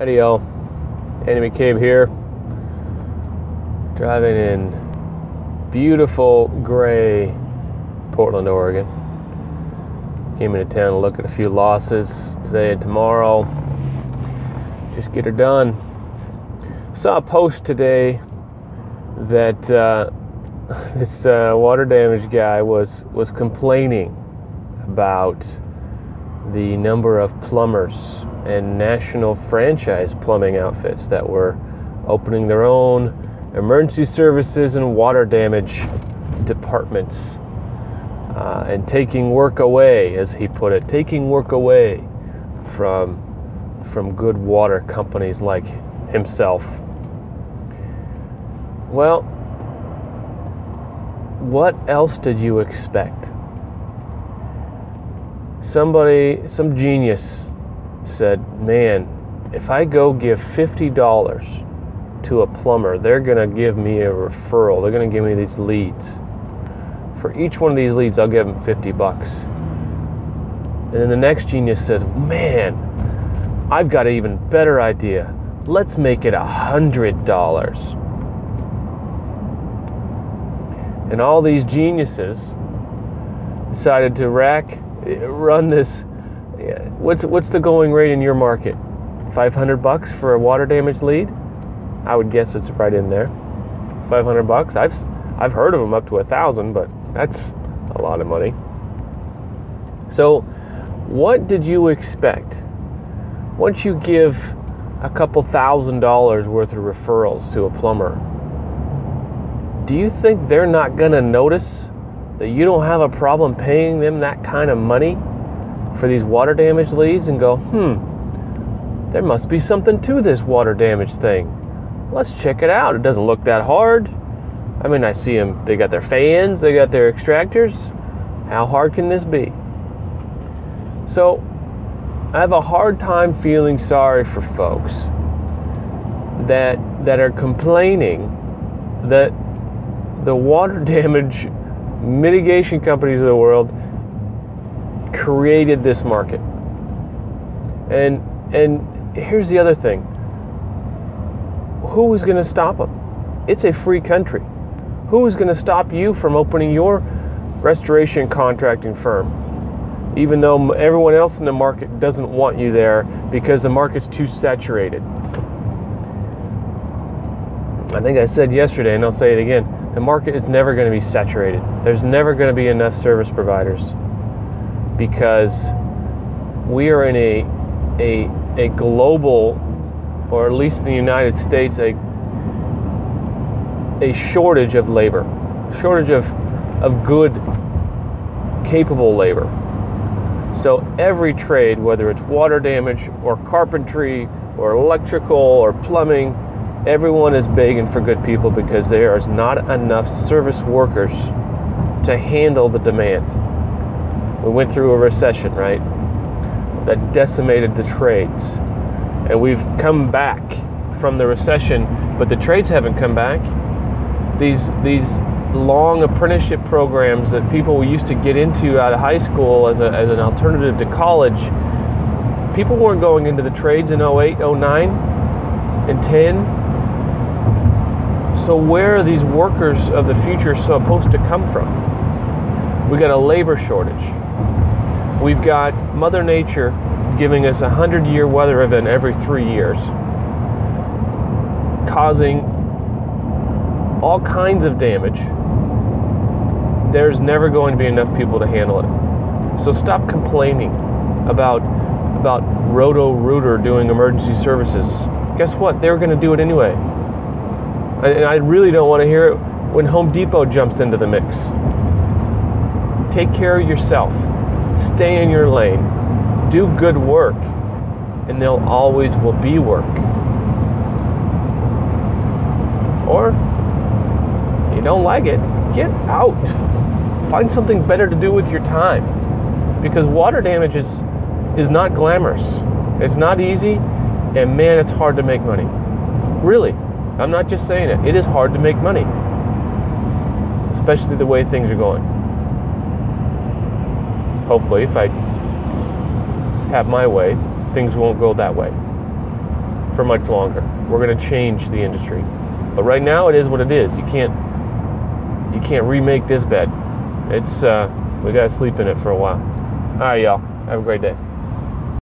Howdy y'all, Andy McCabe here, driving in beautiful gray Portland, Oregon. Came into town to look at a few losses today and tomorrow. Just get her done. Saw a post today that uh, this uh, water damage guy was was complaining about the number of plumbers and national franchise plumbing outfits that were opening their own emergency services and water damage departments uh, and taking work away, as he put it, taking work away from from good water companies like himself. Well, what else did you expect? Somebody, some genius said, Man, if I go give $50 to a plumber, they're going to give me a referral. They're going to give me these leads. For each one of these leads, I'll give them 50 bucks. And then the next genius says, Man, I've got an even better idea. Let's make it a $100. And all these geniuses decided to rack, run this What's what's the going rate in your market? 500 bucks for a water damage lead? I would guess it's right in there. 500 bucks. I've I've heard of them up to a thousand, but that's a lot of money. So, what did you expect? Once you give a couple thousand dollars worth of referrals to a plumber, do you think they're not going to notice that you don't have a problem paying them that kind of money? for these water damage leads and go, hmm, there must be something to this water damage thing. Let's check it out. It doesn't look that hard. I mean, I see them, they got their fans, they got their extractors. How hard can this be? So, I have a hard time feeling sorry for folks that that are complaining that the water damage mitigation companies of the world created this market. And and here's the other thing. Who is going to stop them? It's a free country. Who is going to stop you from opening your restoration contracting firm? Even though everyone else in the market doesn't want you there because the market's too saturated. I think I said yesterday, and I'll say it again the market is never going to be saturated. There's never going to be enough service providers because we are in a a a global, or at least in the United States, a a shortage of labor, shortage of of good, capable labor. So every trade, whether it's water damage or carpentry or electrical or plumbing, everyone is begging for good people because there is not enough service workers to handle the demand we went through a recession, right? That decimated the trades. And we've come back from the recession, but the trades haven't come back. These these long apprenticeship programs that people used to get into out of high school as, a, as an alternative to college, people weren't going into the trades in 08, 09, and 10. So where are these workers of the future supposed to come from? We got a labor shortage. We've got Mother Nature giving us a 100 year weather event every three years, causing all kinds of damage. There's never going to be enough people to handle it. So stop complaining about about Roto Rooter doing emergency services. Guess what? They're going to do it anyway. And I really don't want to hear it when Home Depot jumps into the mix. Take care of yourself stay in your lane, do good work, and there always will be work. Or you don't like it, get out. Find something better to do with your time. Because water damage is, is not glamorous. It's not easy, and man, it's hard to make money. Really. I'm not just saying it. It is hard to make money. Especially the way things are going hopefully, if I have my way, things won't go that way. for much longer. We're going to change the industry. But right now, it is what it is. You can't you can't remake this bed. It's uh, we got to sleep in it for a while. All right, y'all. Have a great day.